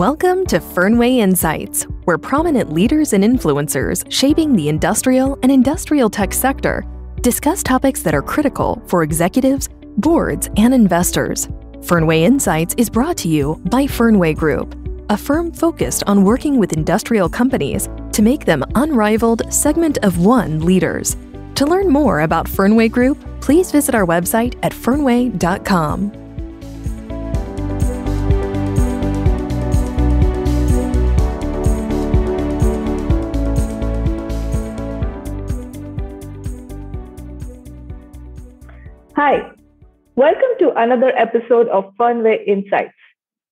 Welcome to Fernweh Insights, where prominent leaders and influencers shaping the industrial and industrial tech sector discuss topics that are critical for executives, boards, and investors. Fernweh Insights is brought to you by Fernweh Group, a firm focused on working with industrial companies to make them unrivaled segment of one leaders. To learn more about Fernweh Group, please visit our website at fernweh.com. Hi, welcome to another episode of Fernweh Insights.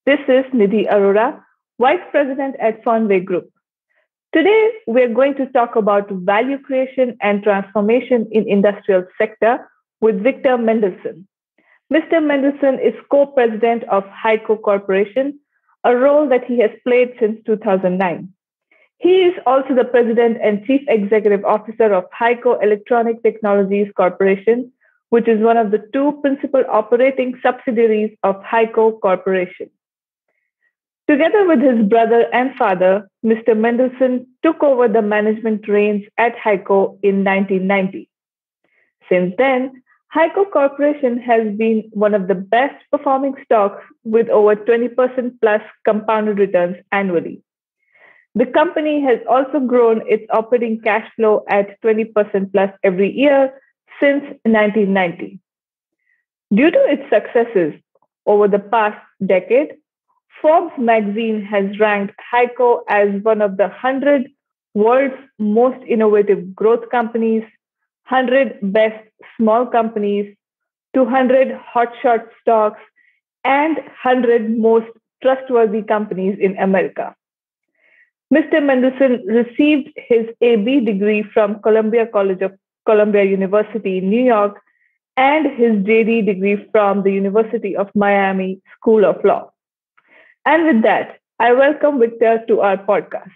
This is Nidhi Arora, Vice President at Fernweh Group. Today, we're going to talk about value creation and transformation in industrial sector with Victor Mendelson. Mr. Mendelson is co-president of HEICO Corporation, a role that he has played since 2009. He is also the president and chief executive officer of HEICO Electronic Technologies Corporation, which is one of the two principal operating subsidiaries of HEICO Corporation. Together with his brother and father, Mr. Mendelson took over the management reins at HEICO in 1990. Since then, HEICO Corporation has been one of the best performing stocks with over 20% plus compounded returns annually. The company has also grown its operating cash flow at 20% plus every year since 1990. Due to its successes over the past decade, Forbes magazine has ranked HEICO as one of the 100 world's most innovative growth companies, 100 best small companies, 200 hotshot stocks, and 100 most trustworthy companies in America. Mr. Mendelson received his AB degree from Columbia College of Columbia University in New York and his JD degree from the University of Miami School of Law. And with that, I welcome Victor to our podcast.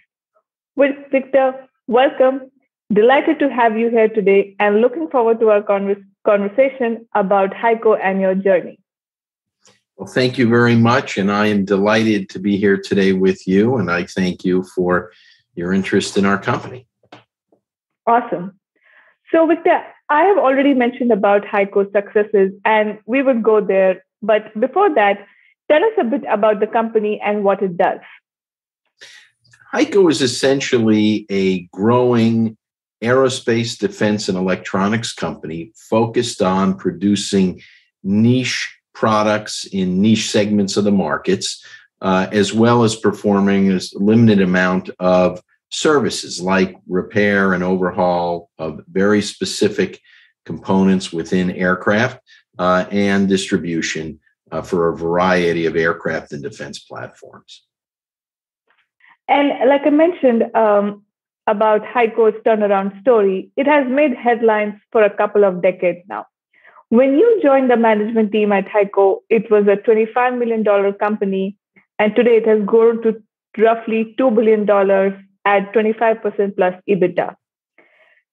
With Victor, welcome. Delighted to have you here today and looking forward to our convers- conversation about HEICO and your journey. Well, thank you very much. And I am delighted to be here today with you. And I thank you for your interest in our company. Awesome. So, Victor, I have already mentioned about HEICO's successes, and we would go there. But before that, tell us a bit about the company and what it does. HEICO is essentially a growing aerospace, defense, and electronics company focused on producing niche products in niche segments of the markets, uh, as well as performing a limited amount of services like repair and overhaul of very specific components within aircraft uh, and distribution uh, for a variety of aircraft and defense platforms. And like I mentioned um, about HEICO's turnaround story, it has made headlines for a couple of decades now. When you joined the management team at HEICO, it was a $25 million company, and today it has grown to roughly $2 billion at 25% plus EBITDA.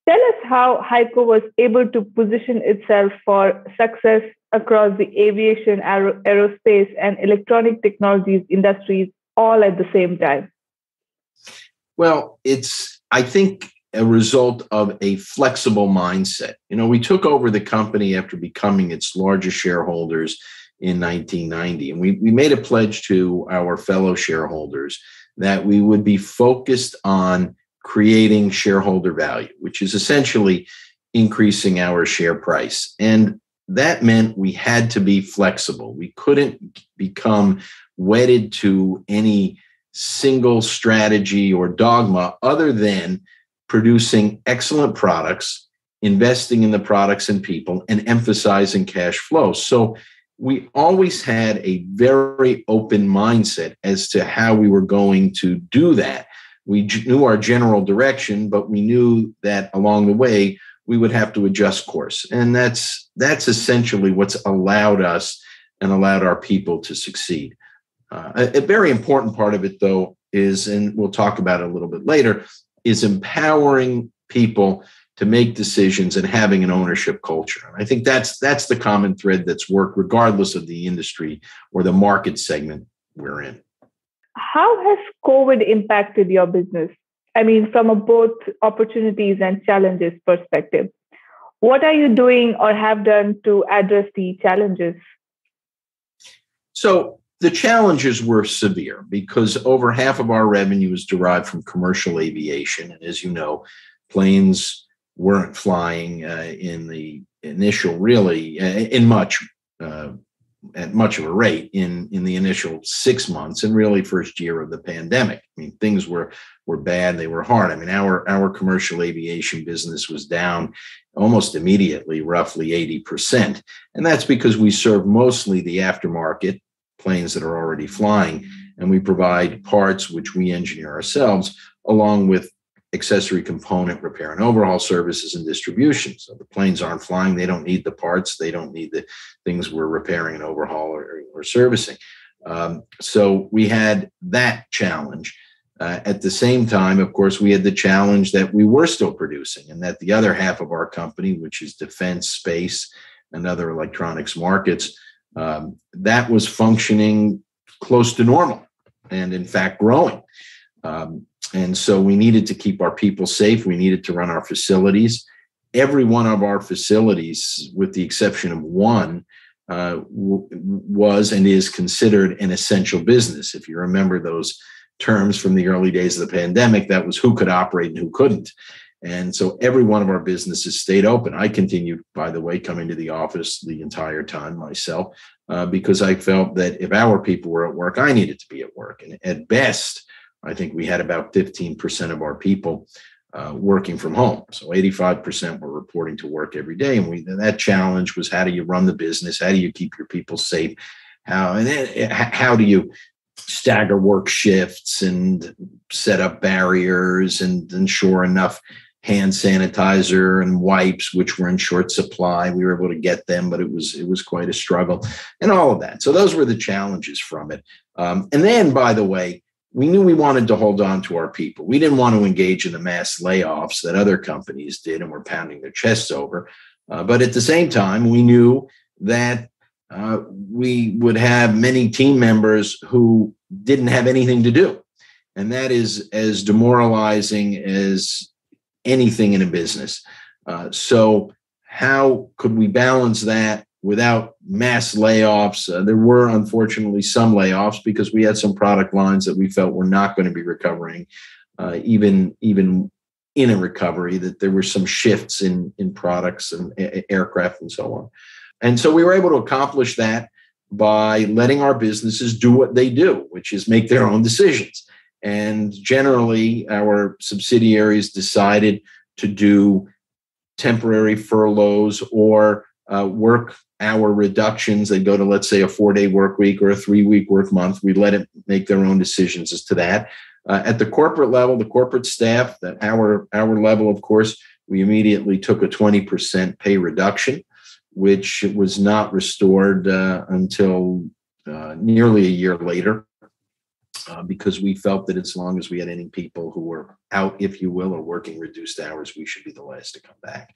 Tell us how HEICO was able to position itself for success across the aviation, aer- aerospace, and electronic technologies industries all at the same time. Well, it's, I think, a result of a flexible mindset. You know, we took over the company after becoming its largest shareholders in 1990, and we, we made a pledge to our fellow shareholders that we would be focused on creating shareholder value, which is essentially increasing our share price. And that meant we had to be flexible. We couldn't become wedded to any single strategy or dogma other than producing excellent products, investing in the products and people, and emphasizing cash flow. So we always had a very open mindset as to how we were going to do that. We knew our general direction, but we knew that along the way we would have to adjust course. And that's that's essentially what's allowed us and allowed our people to succeed. Uh, a, a very important part of it, though, is, and we'll talk about it a little bit later, is empowering people to make decisions and having an ownership culture. I think that's that's the common thread that's worked regardless of the industry or the market segment we're in. how has COVID impacted your business? I mean, from a both opportunities and challenges perspective. What are you doing or have done to address the challenges? So, the challenges were severe because over half of our revenue is derived from commercial aviation. And as you know, planes weren't flying uh, in the initial, really, uh, in much. Uh, at much of a rate in in the initial six months and really first year of the pandemic. I mean, things were were bad; they were hard. I mean, our our commercial aviation business was down almost immediately, roughly eighty percent, and that's because we serve mostly the aftermarket planes that are already flying. And we provide parts which we engineer ourselves, along with accessory component repair and overhaul services and distribution. So the planes aren't flying, they don't need the parts, they don't need the things we're repairing and overhaul or, or servicing. Um, so we had that challenge. Uh, at the same time, of course, we had the challenge that we were still producing, and that the other half of our company, which is defense, space, and other electronics markets, um, that was functioning close to normal and in fact growing um, and so we needed to keep our people safe we needed to run our facilities every one of our facilities with the exception of one uh, w- was and is considered an essential business if you remember those terms from the early days of the pandemic that was who could operate and who couldn't and so every one of our businesses stayed open. I continued, by the way, coming to the office the entire time myself uh, because I felt that if our people were at work, I needed to be at work. And at best, I think we had about 15% of our people uh, working from home. So 85% were reporting to work every day. And we that challenge was how do you run the business? How do you keep your people safe? How and then eh, how do you stagger work shifts and set up barriers and ensure enough hand sanitizer and wipes which were in short supply we were able to get them but it was it was quite a struggle and all of that so those were the challenges from it um, and then by the way we knew we wanted to hold on to our people. We didn't want to engage in the mass layoffs that other companies did and were pounding their chests over. Uh, but at the same time we knew that uh, we would have many team members who didn't have anything to do. And that is as demoralizing as anything in a business. Uh, so, how could we balance that without mass layoffs? Uh, there were unfortunately some layoffs because we had some product lines that we felt were not going to be recovering, uh, even even in a recovery. That there were some shifts in in products and a- aircraft and so on, and so we were able to accomplish that by letting our businesses do what they do, which is make their own decisions. And generally, our subsidiaries decided to do temporary furloughs or uh, work hour reductions. They go to, let's say, a four day work week or a three week work month. We let it make their own decisions as to that. Uh, at the corporate level, the corporate staff, that our, our level, of course, we immediately took a 20% pay reduction, which was not restored uh, until uh, nearly a year later uh, because we felt that as long as we had any people who were out, if you will, or working reduced hours, we should be the last to come back.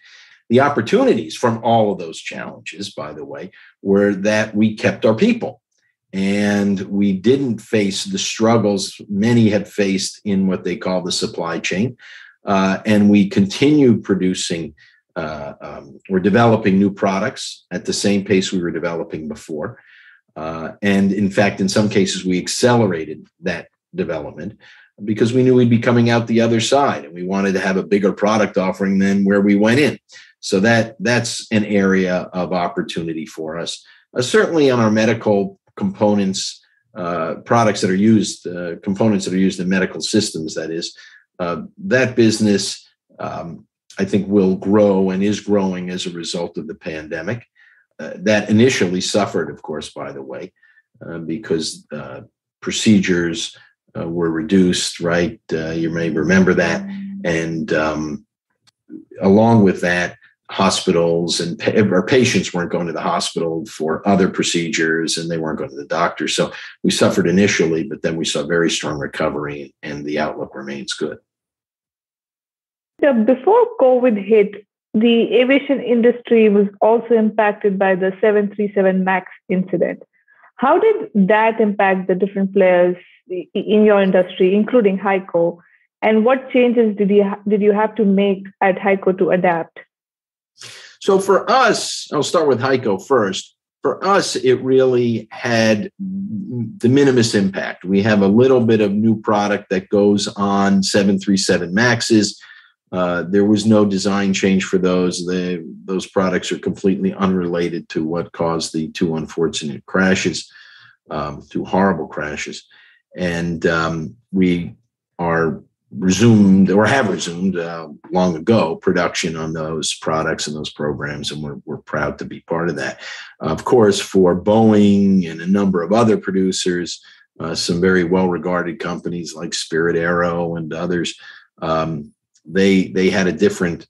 The opportunities from all of those challenges, by the way, were that we kept our people and we didn't face the struggles many had faced in what they call the supply chain. Uh, and we continued producing uh, um, or developing new products at the same pace we were developing before. Uh, and in fact, in some cases, we accelerated that development because we knew we'd be coming out the other side and we wanted to have a bigger product offering than where we went in. So that that's an area of opportunity for us. Uh, certainly on our medical components, uh, products that are used, uh, components that are used in medical systems, that is, uh, that business um, I think will grow and is growing as a result of the pandemic. Uh, that initially suffered, of course, by the way, uh, because uh, procedures uh, were reduced, right? Uh, you may remember that. And um, along with that, hospitals and our patients weren't going to the hospital for other procedures and they weren't going to the doctor. So we suffered initially, but then we saw very strong recovery and the outlook remains good. So before COVID hit, the aviation industry was also impacted by the 737 MAX incident. How did that impact the different players in your industry, including HEICO, and what changes did you did you have to make at HEICO to adapt? So for us, I'll start with HEICO first. For us, it really had de minimis impact. We have a little bit of new product that goes on 737 Maxes. Uh, there was no design change for those. The, those products are completely unrelated to what caused the two unfortunate crashes, um, two horrible crashes. And um, we are resumed or have resumed uh, long ago production on those products and those programs, and we're, we're proud to be part of that. Of course, for Boeing and a number of other producers, uh, some very well regarded companies like Spirit Aero and others, um, they they had a different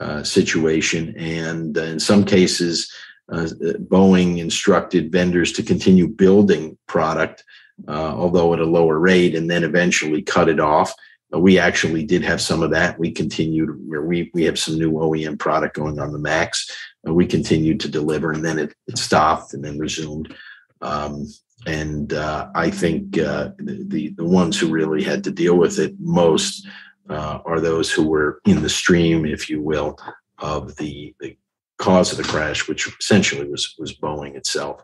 uh, situation, and in some cases, uh, Boeing instructed vendors to continue building product, uh, although at a lower rate, and then eventually cut it off. We actually did have some of that. We continued where we we have some new OEM product going on the Max. We continued to deliver, and then it, it stopped and then resumed. Um, and uh, I think uh, the the ones who really had to deal with it most uh, are those who were in the stream, if you will, of the, the cause of the crash, which essentially was was Boeing itself.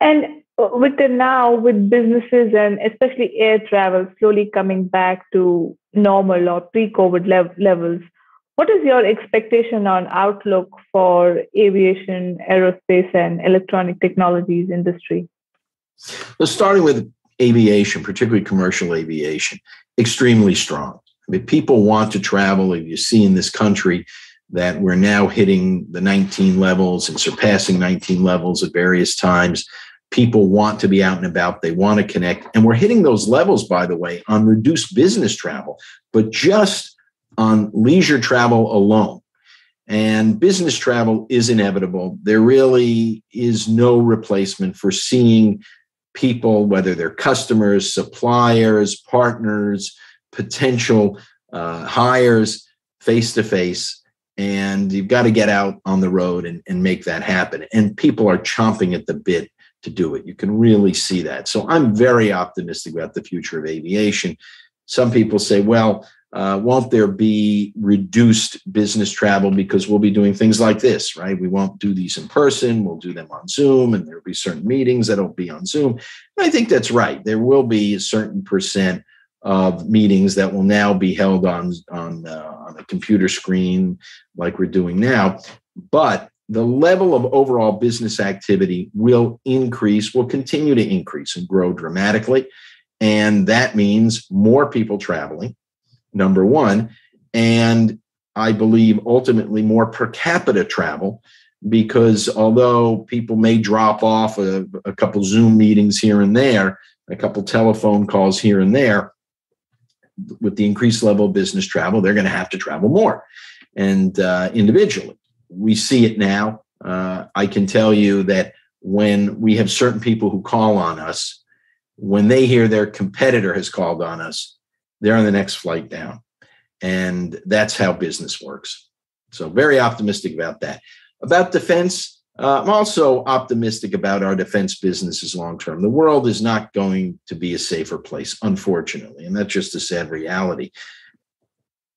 And with the now, with businesses and especially air travel slowly coming back to normal or pre-COVID lev- levels, what is your expectation on outlook for aviation, aerospace, and electronic technologies industry? Starting with aviation, particularly commercial aviation, extremely strong. I mean, people want to travel. If you see in this country that we're now hitting the 19 levels and surpassing 19 levels at various times, people want to be out and about. They want to connect. And we're hitting those levels, by the way, on reduced business travel, but just on leisure travel alone. And business travel is inevitable. There really is no replacement for seeing people, whether they're customers, suppliers, partners, potential uh, hires face to face. And you've got to get out on the road and, and make that happen. And people are chomping at the bit to do it. You can really see that. So I'm very optimistic about the future of aviation. Some people say, well, uh, won't there be reduced business travel because we'll be doing things like this, right? We won't do these in person, we'll do them on Zoom, and there'll be certain meetings that'll be on Zoom. And I think that's right. There will be a certain percent of meetings that will now be held on on uh, on a computer screen like we're doing now but the level of overall business activity will increase will continue to increase and grow dramatically and that means more people traveling number 1 and i believe ultimately more per capita travel because although people may drop off a, a couple zoom meetings here and there a couple telephone calls here and there with the increased level of business travel, they're going to have to travel more and uh, individually. We see it now. Uh, I can tell you that when we have certain people who call on us, when they hear their competitor has called on us, they're on the next flight down. And that's how business works. So, very optimistic about that. About defense, uh, I'm also optimistic about our defense businesses long term. The world is not going to be a safer place, unfortunately, and that's just a sad reality.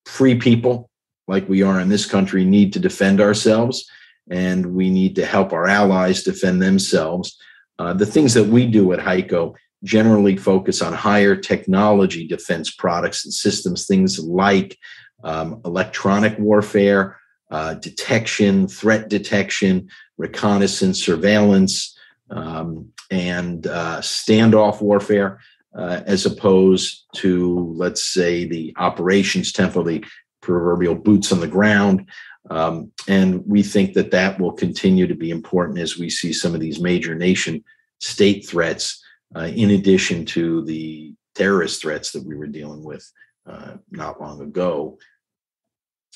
Free people, like we are in this country, need to defend ourselves, and we need to help our allies defend themselves. Uh, the things that we do at HEICO generally focus on higher technology defense products and systems, things like um, electronic warfare, uh, detection, threat detection, reconnaissance, surveillance, um, and uh, standoff warfare, uh, as opposed to, let's say, the operations tempo, the proverbial boots on the ground. Um, and we think that that will continue to be important as we see some of these major nation state threats, uh, in addition to the terrorist threats that we were dealing with uh, not long ago.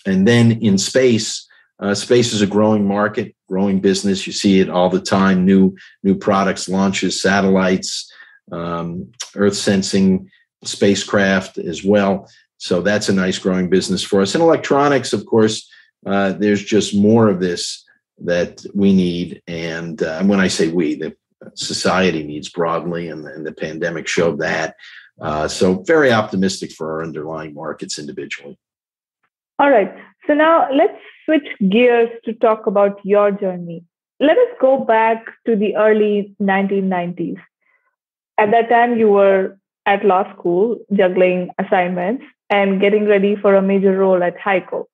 And then in space, uh, space is a growing market, growing business. You see it all the time. New new products, launches, satellites, um, Earth sensing spacecraft as well. So that's a nice growing business for us. And electronics, of course, uh, there's just more of this that we need. And uh, when I say we, the society needs broadly, and, and the pandemic showed that. Uh, so, very optimistic for our underlying markets individually. All right. So, now let's switch gears to talk about your journey. Let us go back to the early 1990s. At that time, you were at law school, juggling assignments and getting ready for a major role at HEICO.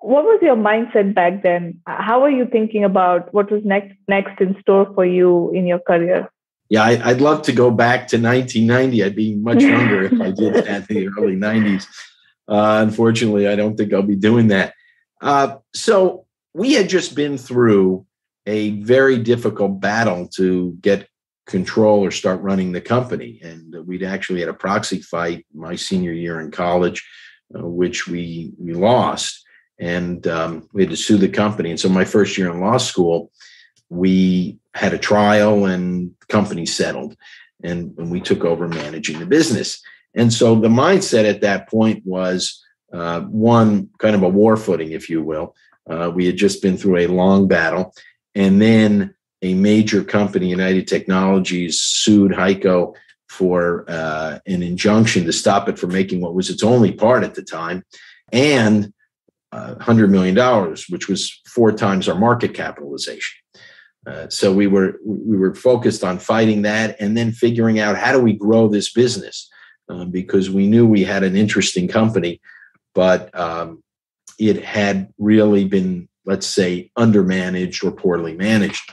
What was your mindset back then? How were you thinking about what was next next in store for you in your career? Yeah, I, would love to go back to 1990. I'd be much younger if I did that in the early 90s. Uh, unfortunately, I don't think I'll be doing that. Uh, so we had just been through a very difficult battle to get control or start running the company. And we'd actually had a proxy fight my senior year in college, uh, which we we lost, and um, we had to sue the company. And so my first year in law school, we had a trial, and the company settled, and, and we took over managing the business. And so the mindset at that point was uh, one kind of a war footing, if you will. Uh, we had just been through a long battle, and then a major company, United Technologies, sued HEICO for uh, an injunction to stop it from making what was its only part at the time, and uh, $100 million, which was four times our market capitalization. Uh, so we were we were focused on fighting that and then figuring out how do we grow this business uh, because we knew we had an interesting company, but um, it had really been let's say undermanaged or poorly managed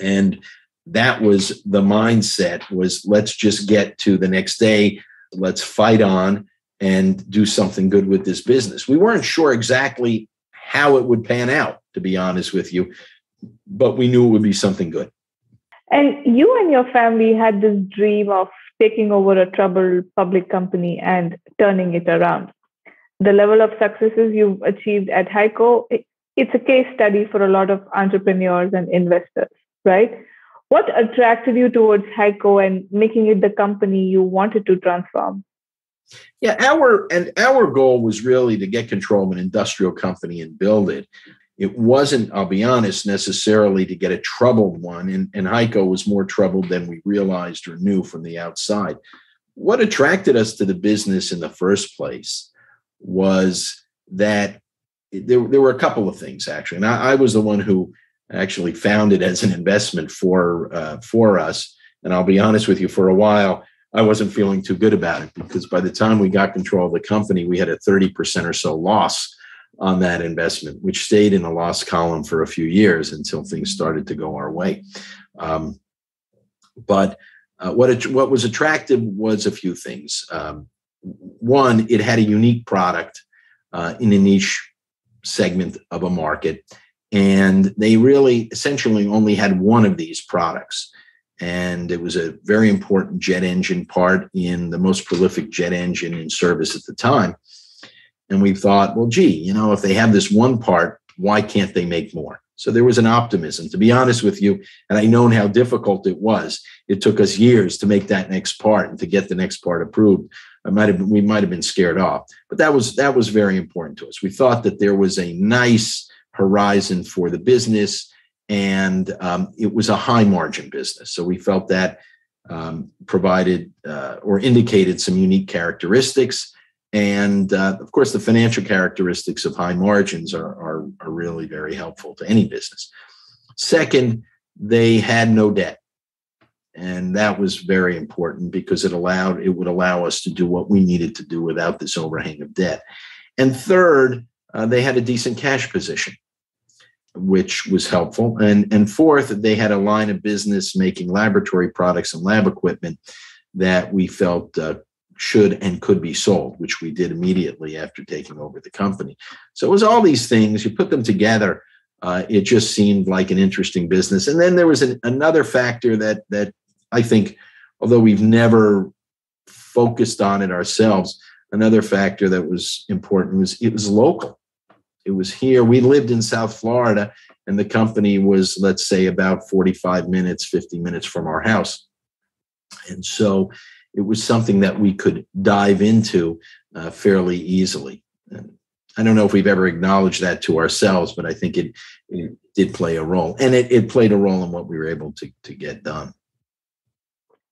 and that was the mindset was let's just get to the next day. Let's fight on and do something good with this business. We weren't sure exactly how it would pan out to be honest with you but we knew it would be something good. And you and your family had this dream of taking over a troubled public company and turning it around. The level of successes you've achieved at HEICO, it's a case study for a lot of entrepreneurs and investors right? What attracted you towards HEICO and making it the company you wanted to transform? Yeah, our and our goal was really to get control of an industrial company and build it. It wasn't, I'll be honest, necessarily to get a troubled one. And, and HEICO was more troubled than we realized or knew from the outside. What attracted us to the business in the first place was that there, there were a couple of things actually. And I, I was the one who actually found it as an investment for uh, for us. And I'll be honest with you, for a while, I wasn't feeling too good about it because by the time we got control of the company, we had a 30% or so loss on that investment, which stayed in the loss column for a few years until things started to go our way. Um, but uh, what it, what was attractive was a few things. Um, one, it had a unique product uh, in a niche segment of a market and they really essentially only had one of these products. And it was a very important jet engine part in the most prolific jet engine in service at the time. And we thought, well, gee, you know, if they have this one part, why can't they make more? So there was an optimism. To be honest with you, and I know how difficult it was. It took us years to make that next part and to get the next part approved. I might have we might have been scared off, but that was that was very important to us. We thought that there was a nice horizon for the business. And um, it was a high margin business. So we felt that um, provided uh, or indicated some unique characteristics. And uh, of course, the financial characteristics of high margins are, are, are really very helpful to any business. Second, they had no debt and that was very important because it allowed it would allow us to do what we needed to do without this overhang of debt and third uh, they had a decent cash position which was helpful. And, and fourth, they had a line of business making laboratory products and lab equipment that we felt uh, should and could be sold, which we did immediately after taking over the company. So it was all these things. You put them together, uh, it just seemed like an interesting business. And then there was an, another factor that that I think, although we've never focused on it ourselves, another factor that was important was it was local it was here. We lived in South Florida, and the company was, let's say, about 45 minutes, 50 minutes from our house. And so it was something that we could dive into uh, fairly easily. And I don't know if we've ever acknowledged that to ourselves, but I think it, it did play a role, and it, it played a role in what we were able to to get done.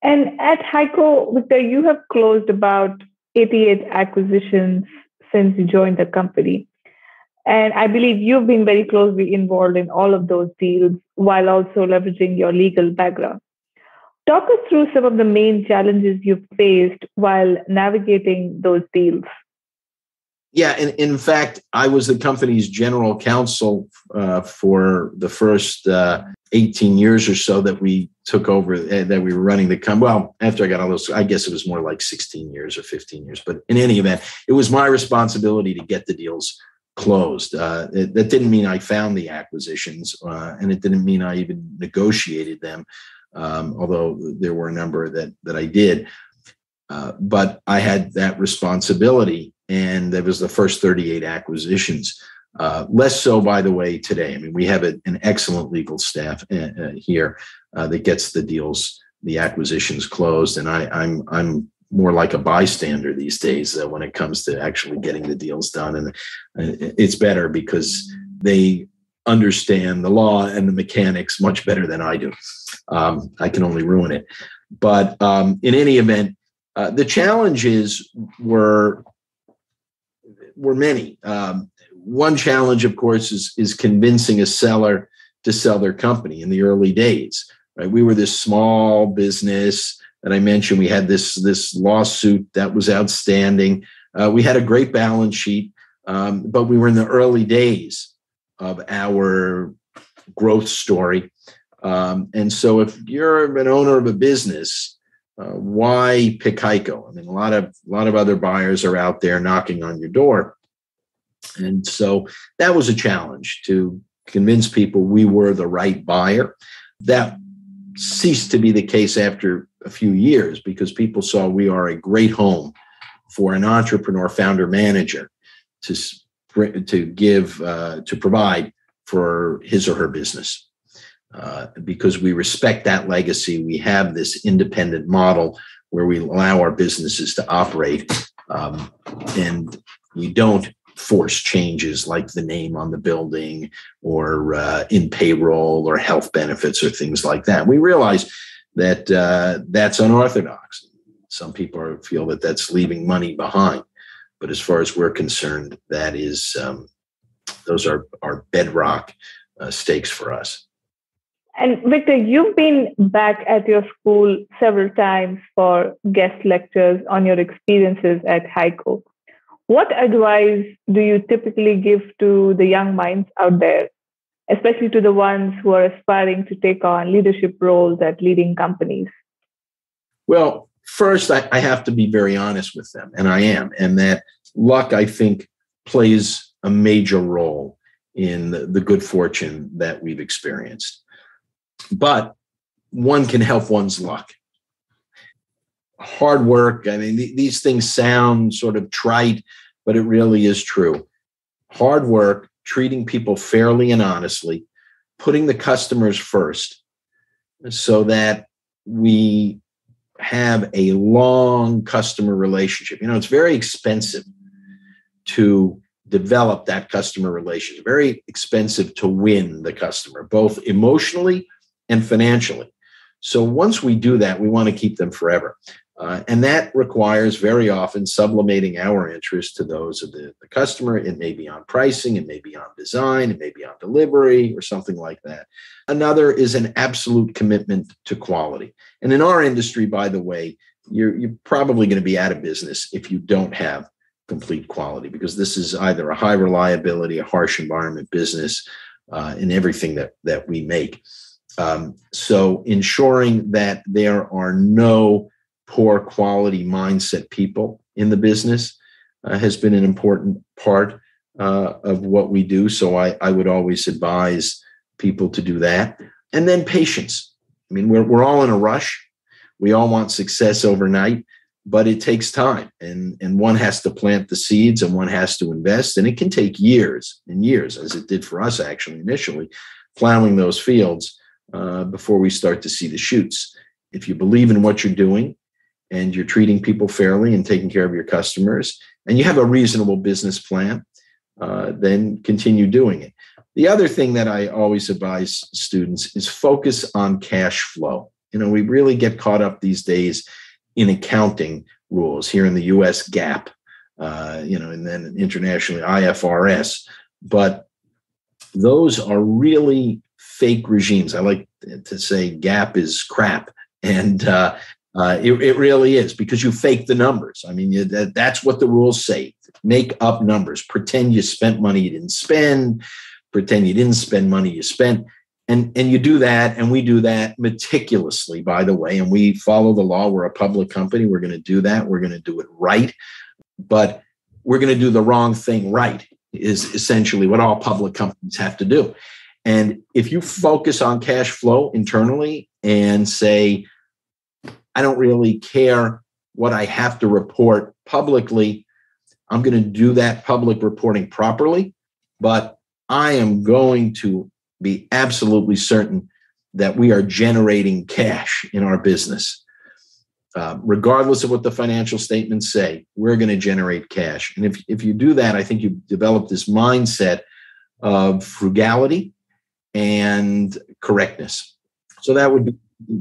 And at HEICO, Victor, you have closed about 88 acquisitions since you joined the company. And I believe you've been very closely involved in all of those deals while also leveraging your legal background. Talk us through some of the main challenges you've faced while navigating those deals. Yeah, and in fact, I was the company's general counsel uh, for the first uh, 18 years or so that we took over, uh, that we were running the company. Well, after I got all those, I guess it was more like 16 years or 15 years. But in any event, it was my responsibility to get the deals closed. Uh, it, that didn't mean I found the acquisitions, uh, and it didn't mean I even negotiated them, um, although there were a number that that I did. Uh, but I had that responsibility, and there was the first 38 acquisitions. Uh, less so, by the way, today. I mean, we have a, an excellent legal staff uh, uh, here that gets the deals, the acquisitions closed, and I, I'm I'm more like a bystander these days uh, when it comes to actually getting the deals done. And uh, it's better because they understand the law and the mechanics much better than I do. Um, I can only ruin it. But um, in any event, uh, the challenges were were many. Um, one challenge, of course, is is convincing a seller to sell their company in the early days. Right, we were this small business that I mentioned. We had this this lawsuit that was outstanding. Uh, we had a great balance sheet, um, but we were in the early days of our growth story. Um, and so, if you're an owner of a business, uh, why pick HEICO? I mean, a lot of a lot of other buyers are out there knocking on your door, and so that was a challenge to convince people we were the right buyer. That ceased to be the case after a few years because people saw we are a great home for an entrepreneur, founder, manager to to give uh, to provide for his or her business. Uh, because we respect that legacy, we have this independent model where we allow our businesses to operate, um, and we don't force changes like the name on the building or uh, in payroll or health benefits or things like that. We realize that uh, that's unorthodox. Some people are, feel that that's leaving money behind, but as far as we're concerned, that is um, those are our bedrock uh, stakes for us. And Victor, you've been back at your school several times for guest lectures on your experiences at HEICO. What advice do you typically give to the young minds out there especially to the ones who are aspiring to take on leadership roles at leading companies? Well, first, I, I, have to be very honest with them, and I am. And that luck, I think, plays a major role in the, the good fortune that we've experienced. But one can help one's luck. Hard work, I mean, th- these things sound sort of trite, but it really is true. Hard work, treating people fairly and honestly, putting the customers first so that we have a long customer relationship. You know, it's very expensive to develop that customer relationship, very expensive to win the customer, both emotionally and financially. So once we do that, we want to keep them forever. Uh, and that requires very often sublimating our interest to those of the, the, customer. It may be on pricing, it may be on design, it may be on delivery, or something like that. Another is an absolute commitment to quality. And in our industry, by the way, you're, you're probably going to be out of business if you don't have complete quality because this is either a high reliability, a harsh environment business uh, in everything that, that we make. Um, so ensuring that there are no poor quality mindset people in the business uh, has been an important part uh, of what we do. So I, I would always advise people to do that. And then patience. I mean, we're, we're all in a rush. We all want success overnight, but it takes time. And, and one has to plant the seeds and one has to invest. And it can take years and years, as it did for us actually initially, plowing those fields uh, before we start to see the shoots. If you believe in what you're doing, and you're treating people fairly and taking care of your customers and you have a reasonable business plan uh, then continue doing it The other thing that I always advise students is focus on cash flow. You know, we really get caught up these days in accounting rules here in the US GAAP, uh, you know, and then internationally IFRS. But those are really fake regimes. I like to say GAAP is crap. And uh, uh, it, it, really is because you fake the numbers. I mean, you, that, that's what the rules say. Make up numbers. Pretend you spent money you didn't spend. Pretend you didn't spend money you spent. And, and you do that, and we do that meticulously, by the way, and we follow the law. We're a public company. We're going to do that. We're going to do it right. But we're going to do the wrong thing right, is essentially what all public companies have to do. And if you focus on cash flow internally and say, I don't really care what I have to report publicly. I'm going to do that public reporting properly, but I am going to be absolutely certain that we are generating cash in our business. Uh, regardless of what the financial statements say, we're going to generate cash. And if, if you do that, I think you develop this mindset of frugality and correctness. So that would be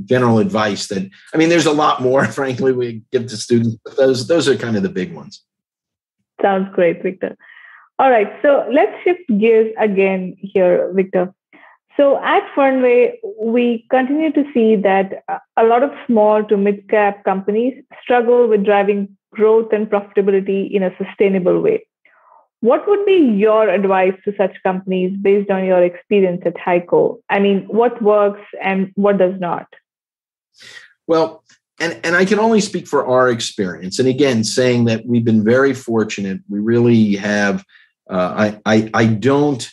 general advice that I mean, there's a lot more, frankly, we give to students, but those those are kind of the big ones. Sounds great, Victor. All right, so let's shift gears again here, Victor. So at Fernweh, we continue to see that a lot of small to mid cap companies struggle with driving growth and profitability in a sustainable way. What would be your advice to such companies based on your experience at HEICO? I mean, what works and what does not? Well, and, and I can only speak for our experience. And again, saying that we've been very fortunate. We really have, uh, I, I, I don't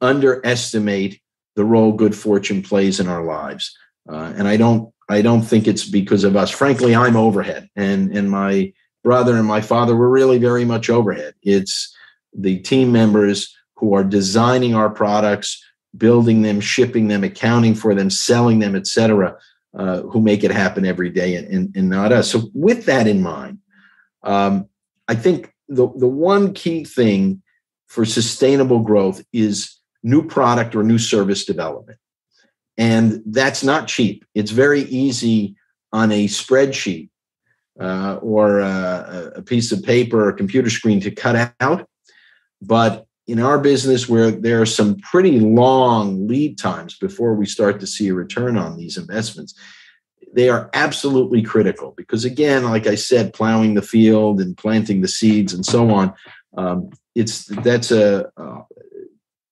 underestimate the role good fortune plays in our lives. Uh, and I don't, I don't think it's because of us. Frankly, I'm overhead and, and my brother and my father were really very much overhead. It's, the team members who are designing our products, building them, shipping them, accounting for them, selling them, et cetera, uh, who make it happen every day and, and, not us. So, with that in mind, um, I think the, the one key thing for sustainable growth is new product or new service development. And that's not cheap. It's very easy on a spreadsheet uh, or a, a piece of paper or computer screen to cut out but in our business, where there are some pretty long lead times before we start to see a return on these investments, they are absolutely critical because, again, like I said, plowing the field and planting the seeds and so on, um, it's that's a, a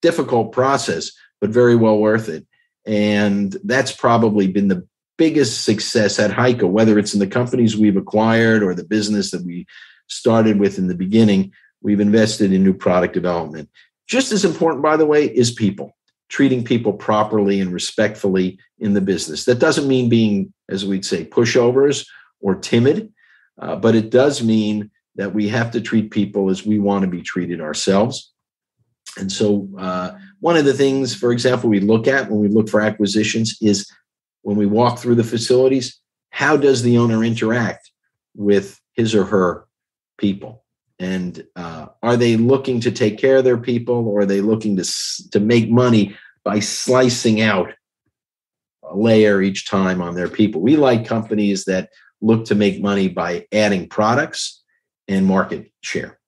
difficult process, but very well worth it. And that's probably been the biggest success at HEICO, whether it's in the companies we've acquired or the business that we started with in the beginning. We've invested in new product development. Just as important, by the way, is people, treating people properly and respectfully in the business. That doesn't mean being, as we'd say, pushovers or timid, uh, but it does mean that we have to treat people as we want to be treated ourselves. And so, uh, one of the things, for example, we look at when we look for acquisitions is when we walk through the facilities, how does the owner interact with his or her people? And uh, are they looking to take care of their people or are they looking to to make money by slicing out a layer each time on their people? We like companies that look to make money by adding products and market share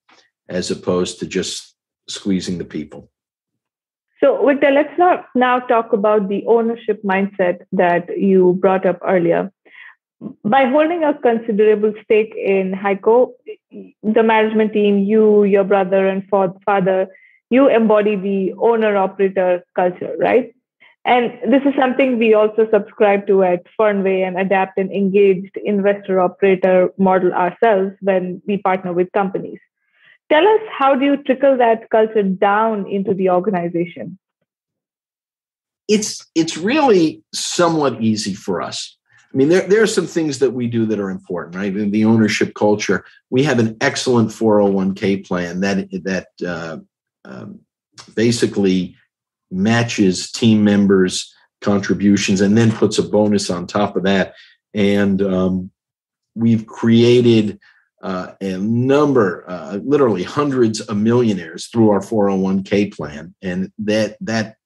as opposed to just squeezing the people. So victor let's not now talk about the ownership mindset that you brought up earlier by holding a considerable stake in HEICO, the management team, you, your brother, and father, you embody the owner operator culture, right? And this is something we also subscribe to at Fernweh and adapt an engaged investor operator model ourselves when we partner with companies. Tell us how do you trickle that culture down into the organization? It's it's really somewhat easy for us I mean, there, there are some things that we do that are important, right? In the ownership culture, we have an excellent 401k plan that that uh, um, basically matches team members' contributions and then puts a bonus on top of that. And um, we've created uh, a number, uh, literally hundreds of millionaires through our 401k plan, and that that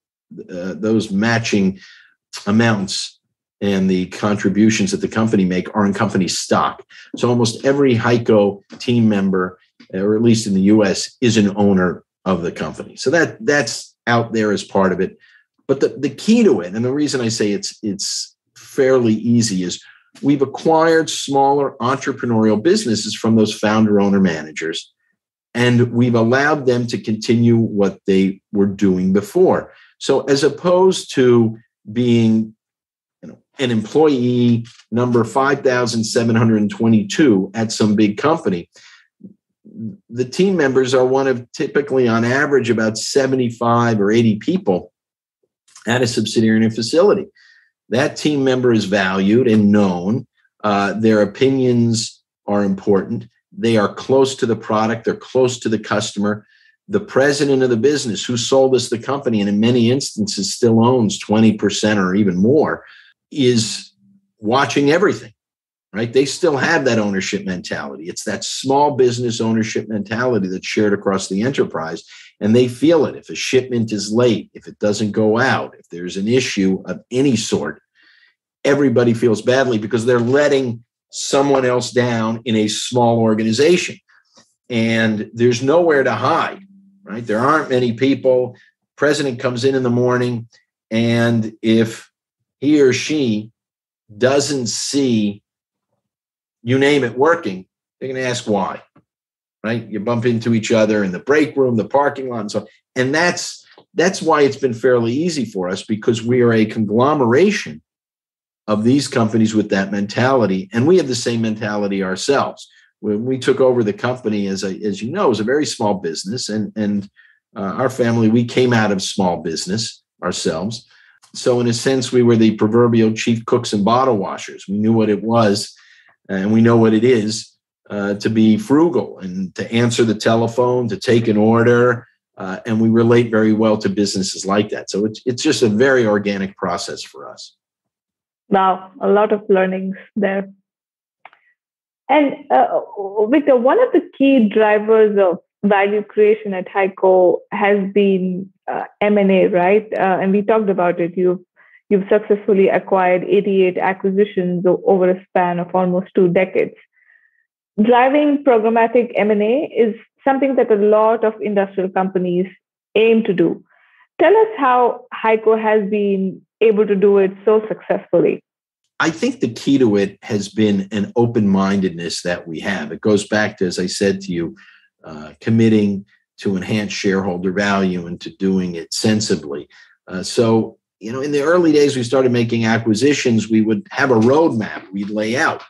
uh, those matching amounts and the contributions that the company make are in company stock. So almost every HEICO team member, or at least in the U.S., is an owner of the company. So that that's out there as part of it. But the, the key to it, and the reason I say it's it's fairly easy, is we've acquired smaller entrepreneurial businesses from those founder owner managers and we've allowed them to continue what they were doing before so as opposed to being an employee number 5722 at some big company the team members are one of typically on average about 75 or 80 people at a subsidiary in a facility that team member is valued and known. Uh, their opinions are important. They are close to the product, they're close to the customer. The president of the business who sold us the company and in many instances still owns 20% or even more is watching everything, right? They still have that ownership mentality. It's that small business ownership mentality that's shared across the enterprise. And they feel it. If a shipment is late, if it doesn't go out, if there's an issue of any sort, everybody feels badly because they're letting someone else down in a small organization. And there's nowhere to hide, right? There aren't many people. President comes in in the morning, and if he or she doesn't see, you name it, working, they're going to ask why right? You bump into each other in the break room, the parking lot, and so on. And that's that's why it's been fairly easy for us because we are a conglomeration of these companies with that mentality, and we have the same mentality ourselves. When we took over the company, as I, as you know, it was a very small business, and and uh, our family we came out of small business ourselves. So in a sense, we were the proverbial chief cooks and bottle washers. We knew what it was, and we know what it is uh, to be frugal and to answer the telephone, to take an order. Uh, and we relate very well to businesses like that. So it's, it's just a very organic process for us. Wow, a lot of learnings there. And uh, Victor, one of the key drivers of value creation at HEICO has been uh, M&A, right? Uh, and we talked about it. You've you've successfully acquired 88 acquisitions over a span of almost two decades driving programmatic M&A is something that a lot of industrial companies aim to do. Tell us how HEICO has been able to do it so successfully. I think the key to it has been an open mindedness that we have. It goes back to, as I said to you, uh, committing to enhance shareholder value and to doing it sensibly. Uh, so, you know, in the early days, we started making acquisitions, we would have a roadmap we'd lay out.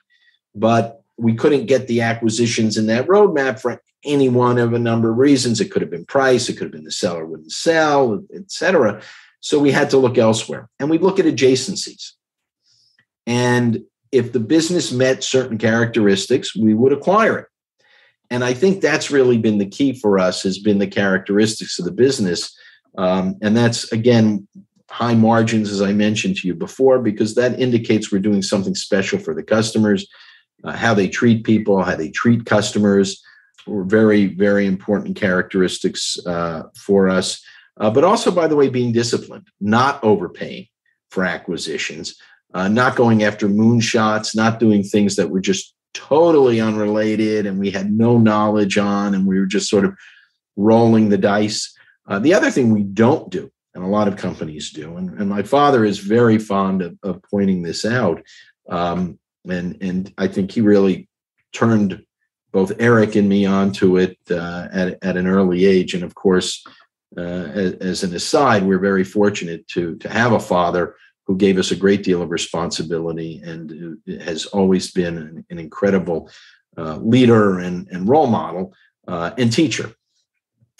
But we couldn't get the acquisitions in that roadmap for any one of a number of reasons. It could have been price, it could have been the seller wouldn't sell, et cetera. So we had to look elsewhere. And we look at adjacencies. And if the business met certain characteristics, we would acquire it. And I think that's really been the key for us has been the characteristics of the business. Um, and that's again high margins, as I mentioned to you before, because that indicates we're doing something special for the customers uh, how they treat people, how they treat customers were very, very important characteristics uh, for us. Uh, but also, by the way, being disciplined, not overpaying for acquisitions, uh, not going after moonshots, not doing things that were just totally unrelated and we had no knowledge on, and we were just sort of rolling the dice. Uh, the other thing we don't do, and a lot of companies do, and, and my father is very fond of, of pointing this out, um, and and I think he really turned both Eric and me onto it uh, at at an early age. And of course, uh, as, as, an aside, we're very fortunate to to have a father who gave us a great deal of responsibility and has always been an, an incredible uh, leader and, and role model uh, and teacher,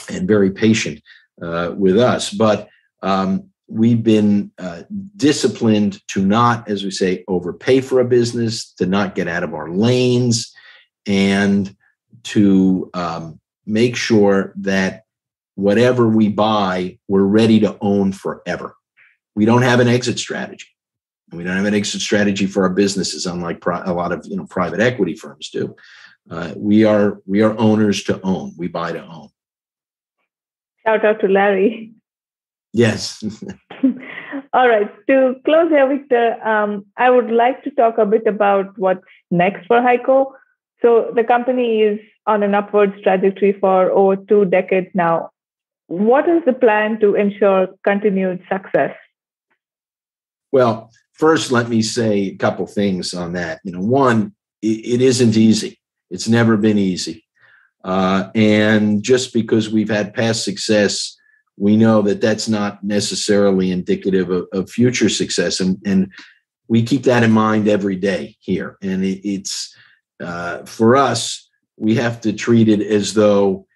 and very patient uh, with us. But um, we've been uh, disciplined to not, as we say, overpay for a business, to not get out of our lanes, and to um, make sure that whatever we buy, we're ready to own forever. We don't have an exit strategy. We don't have an exit strategy for our businesses, unlike pri- a lot of you know private equity firms do. Uh, we are we are owners to own. We buy to own. Shout out to Larry. Yes. All right. To close here, Victor, um, I would like to talk a bit about what's next for HEICO. So the company is on an upward trajectory for over two decades now. What is the plan to ensure continued success? Well, first, let me say a couple things on that. You know, one, it, it isn't easy. It's never been easy. Uh, and just because we've had past success, we know that that's not necessarily indicative of, of future success. And, and we keep that in mind every day here. And it, it's uh, for us, we have to treat it as though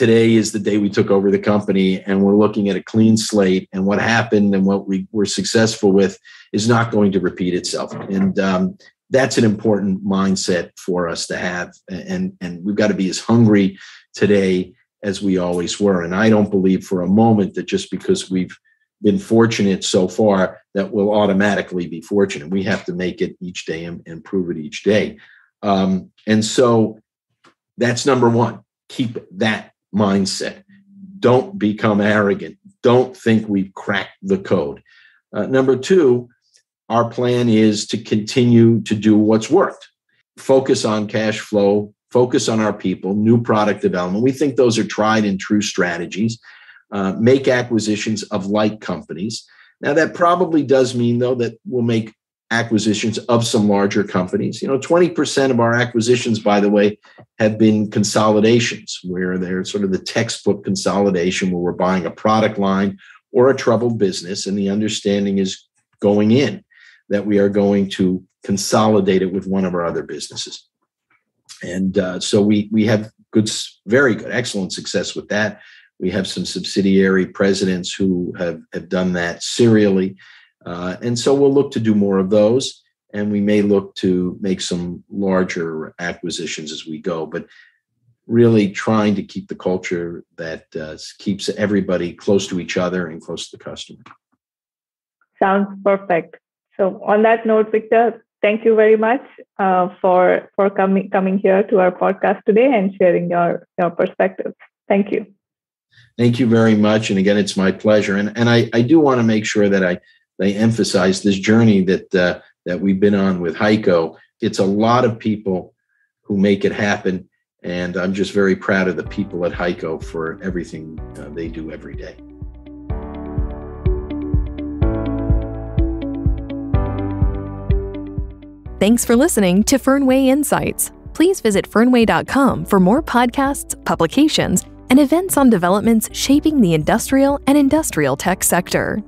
today is the day we took over the company and we're looking at a clean slate and what happened and what we were successful with is not going to repeat itself. And um, that's an important mindset for us to have and and we've got to be as hungry today as we always were. And i don't believe for a moment that just because we've been fortunate so far that we'll automatically be fortunate. We have to make it each day and improve it each day. Um, and so that's number one. Keep that mindset. Don't become arrogant. Don't think we've cracked the code. Uh, number two our plan is to continue to do what's worked. Focus on cash flow focus on our people new product development. We think those are tried and true strategies. Uh, make acquisitions of like companies. Now that probably does mean though that we'll make acquisitions of some larger companies you know 20% of our acquisitions by the way have been consolidations where they're sort of the textbook consolidation where we're buying a product line or a troubled business and the understanding is going in that we are going to consolidate it with one of our other businesses. And uh, so we we have good, very good, excellent success with that. We have some subsidiary presidents who have, have done that serially. Uh, and so we'll look to do more of those. And we may look to make some larger acquisitions as we go. But really trying to keep the culture that uh, keeps everybody close to each other and close to the customer. Sounds perfect. So on that note, Victor, thank you very much uh, for for coming coming here to our podcast today and sharing your your perspectives. Thank you. Thank you very much. And again, it's my pleasure. And and I, I do want to make sure that I they emphasize this journey that uh, that we've been on with HEICO. It's a lot of people who make it happen. And I'm just very proud of the people at HEICO for everything uh, they do every day. Thanks for listening to Fernweh Insights. Please visit fernweh.com for more podcasts, publications, and events on developments shaping the industrial and industrial tech sector.